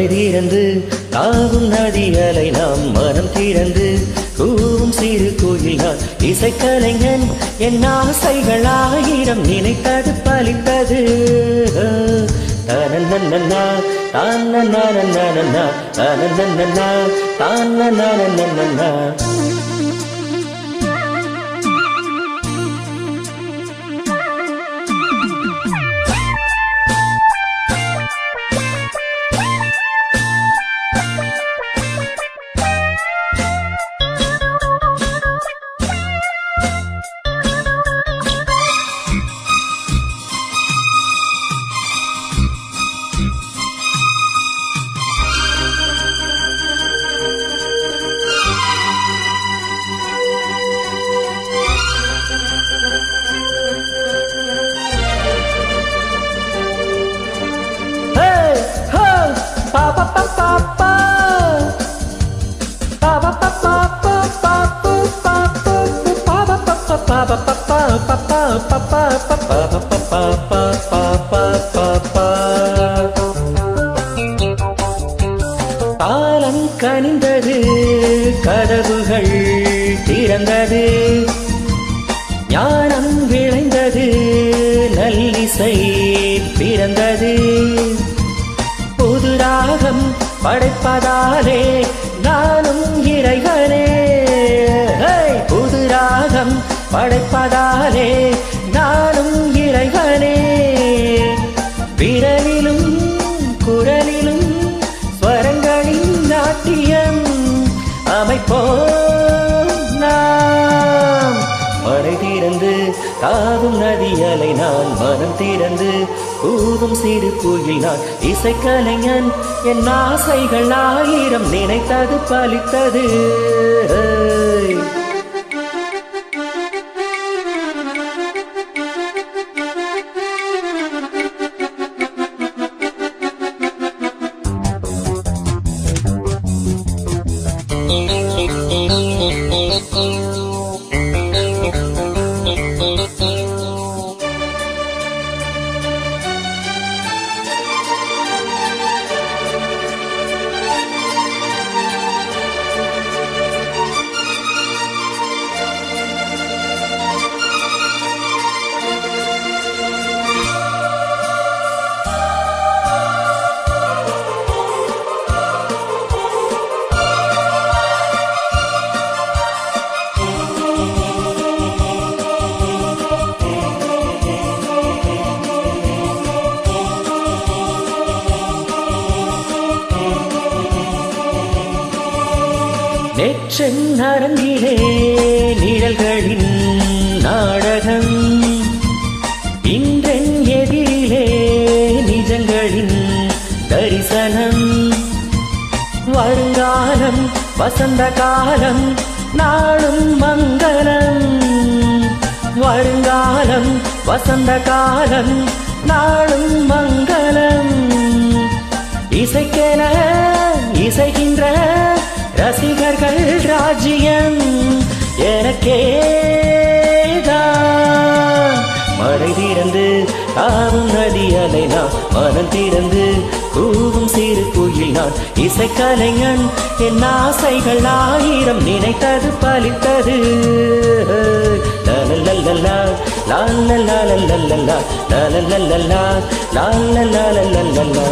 கரை தீரந்து தாவும் நதிகளை நாம் மனம் தீரந்து கூவும் சிறு கோயில் நான் இசைக்கலைஞன் என் ஆசைகள் ஆயிரம் நினைத்தது பலித்தது. தனன்னா தான் நன்னா நன்னா நன்னா தான் நன்னா நன்னா காலம் கனிந்தது கதவுகள் திறந்தது ஞானம் விளைந்தது நல்லிசை பிறந்தது. புது ராகம் படைப்பதாலே நானும் இறைவனே. புதுராகம் புது ராகம் படைப்பதாலே அமைப்போம் நாம் மழை திறந்து காதும் நதி அலை நான் மனம் திறந்து ஊதும் சிறு குயில் நான் இசைக்கலைஞன். என் ஆசைகள் ஆயிரம் நினைத்தது பலித்தது. நேற்றன் அரங்கிலே நிழல்களின் நாடகம். இன்றன் எதிரிலே நிஜங்களின் தரிசனம். வருங்காலம் வசந்த காலம் நாளும் மங்களம். வருங்காலம் வசந்த காலம் நாளும் மங்களம். இசைக்கென இசைகின்ற ரசிகர்கள் ராஜ்யம் எனக்கேதான் மழை திறந்து தாவும் நதி அலை நான் மனம் திறந்து கூவும் சிறு குயில் நான் இசைக்கலைஞன் என் ஆசைகள் ஆயிரம் நினைத்தது பலித்தது லலலலலா, லாலலலலலலா, லலலலலா, லாலலலலலலா.